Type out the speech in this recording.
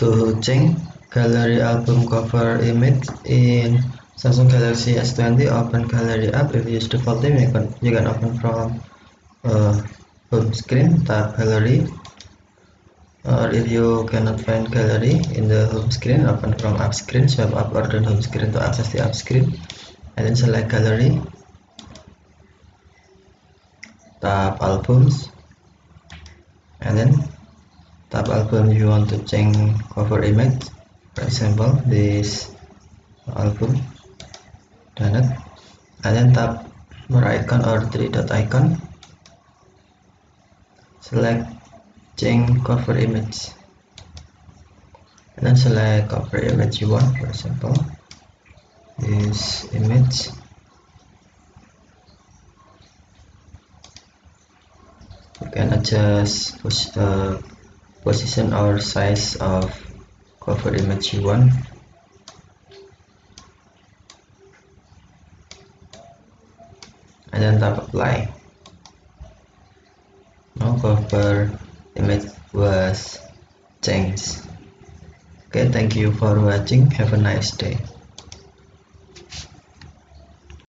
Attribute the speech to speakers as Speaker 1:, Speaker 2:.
Speaker 1: to change gallery album cover image in Samsung Galaxy S20 open gallery app if you use default theme you can, you can open from uh, home screen tap gallery. Or if you cannot find gallery in the home screen open from app screen swipe up or down home screen to access the app screen. And then select gallery. Tap albums. And then tap album you want to change cover image for example this album. It and then tap more icon or three dot icon. Select change cover image. And then select cover image you want for example. This image. You can adjust the uh, position our size of cover image you want and then tap apply. Now cover image was changed. Okay thank you for watching. Have a nice day